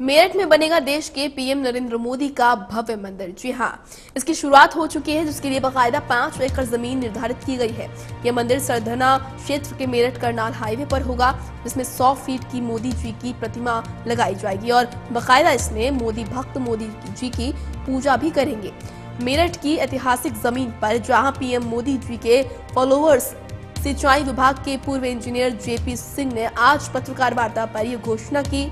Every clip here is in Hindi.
मेरठ में बनेगा देश के पीएम नरेंद्र मोदी का भव्य मंदिर। जी हाँ इसकी शुरुआत हो चुकी है, जिसके लिए बाकायदा पाँच एकड़ ज़मीन निर्धारित की गई है। यह मंदिर सरधना क्षेत्र के मेरठ करनाल हाईवे पर होगा, जिसमें 100 फीट की मोदी जी की प्रतिमा लगाई जाएगी और बाकायदा इसमें मोदी, भक्त मोदी जी की पूजा भी करेंगे। मेरठ की ऐतिहासिक ज़मीन पर, जहाँ पीएम मोदी जी के फॉलोअर्स सिंचाई विभाग के पूर्व इंजीनियर जेपी सिंह ने आज पत्रकार वार्ता पर यह घोषणा की।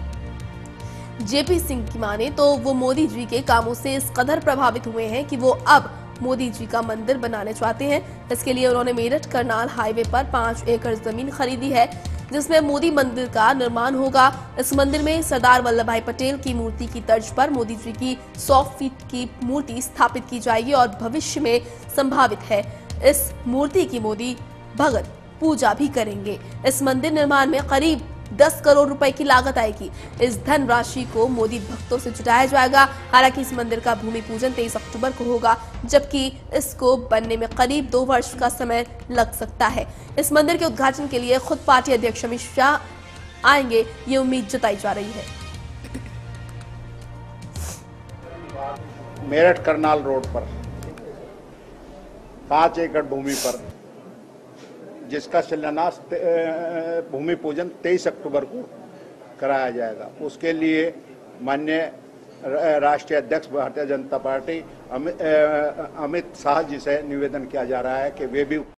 जेपी सिंह की माने तो वो मोदी जी के कामों से इस कदर प्रभावित हुए हैं कि वो अब मोदी जी का मंदिर बनाने चाहते हैं। इसके लिए उन्होंने मेरठ, करनाल हाईवे पर पाँच एकड़ ज़मीन खरीदी है, जिसमें मोदी मंदिर का निर्माण होगा। इस मंदिर में सरदार वल्लभ भाई पटेल की मूर्ति की तर्ज पर मोदी जी की सौ फीट की मूर्ति स्थापित की जाएगी और भविष्य में संभावित है। इस मूर्ति की मोदी भगत पूजा भी करेंगे। इस मंदिर निर्माण में करीब 10 करोड़ रुपए की लागत आएगी। इस धन राशि को मोदी भक्तों से जुटाया जाएगा। हालाँकि इस मंदिर का भूमि पूजन 23 अक्टूबर को होगा, जबकि इसको बनने में करीब दो वर्ष का समय लग सकता है। इस मंदिर के उद्घाटन के लिए खुद पार्टी अध्यक्ष अमित शाह आएँगे। ये उम्मीद जताई जा रही है। मेरठ करनाल रोड पर, पाँच एकड़ भूमि पर जिसका शिलान्यास भूमि पूजन 23 अक्टूबर को कराया जाएगा। उसके लिए मान्य राष्ट्रीय अध्यक्ष भारतीय जनता पार्टी अमित शाह जी से निवेदन किया जा रहा है कि वे भी